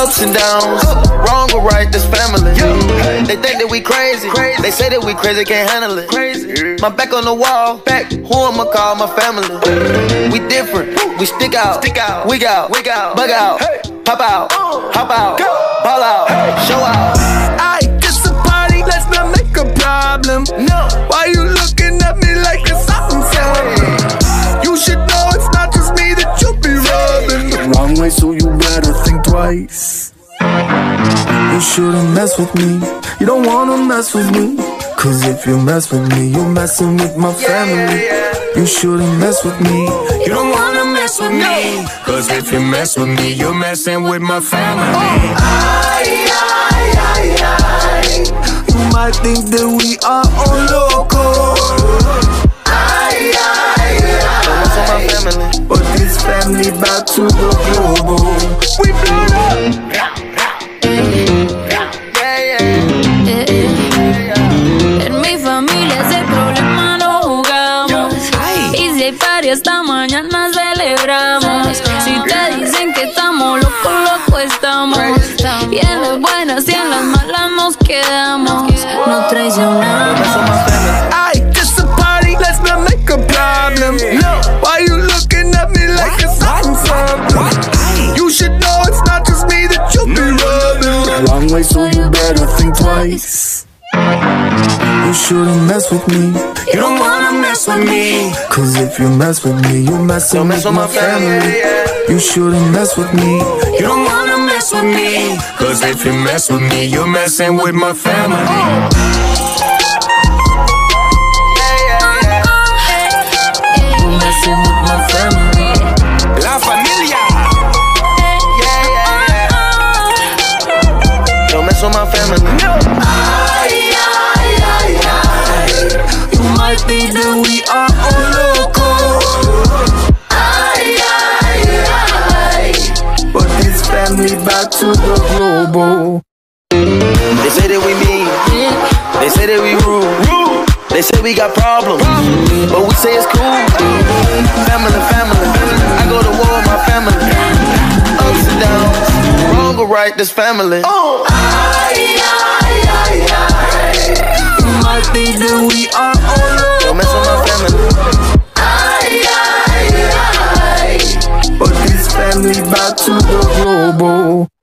Ups and downs, wrong or right, this family. They think that we crazy. They say that we crazy, can't handle it. My back on the wall, back. Who I'ma call? My family? We different, we stick out, stick out, wig out, wig out, bug out, pop out, uh. hop out, ball out, show out. So you better think twice. You shouldn't mess with me. You don't wanna mess with me. Cause if you mess with me, you're messing with my family. You shouldn't mess with me. You don't wanna mess with me. Cause if you mess with me, you're messing with my family. I, I, I, I. You might think that we are esta mañana celebramos. Si te dicen que estamos locos, locos estamos. Y en las buenas y en las malas nos quedamos. No traicionamos. I just a party, let's not make a problem. No, why you looking at me like it's something something? You should know it's not just me that you be rubbing the wrong way, so you better think twice. You shouldn't mess with me. You don't wanna mess with me. Cause if you mess with me, you're messing mess with with my my family, family. You shouldn't mess with me. You don't wanna mess with me. Cause if you mess with me, you're messing with my family. Oh. You're messing with my family. La familia. Yeah, yeah, yeah. Don't mess with my family. You think we are all loco. Aye, aye, aye. But this family back to the global. They say that we mean. They say that we rule. They say we got problems, but we say it's cool. Family, family, I go to war with my family. Ups and downs, wrong or right, this family. Oh, I, I, I, I. I think that we to the global.